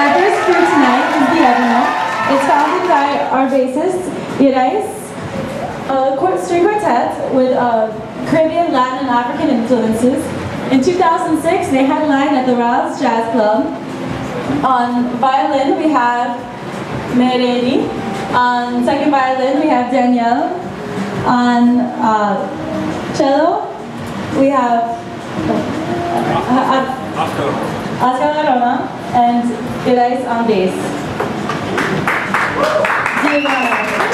our first group tonight is Di eVano. It's founded by our bassist, Irais, a string quartet with uh, Caribbean, Latin, and African influences. In 2006, they headlined at the Rouse Jazz Club. On violin, we have Meredi. On second violin, we have Danielle. On uh, cello, we have uh, uh, Oscar Arona and bass. Giovanna.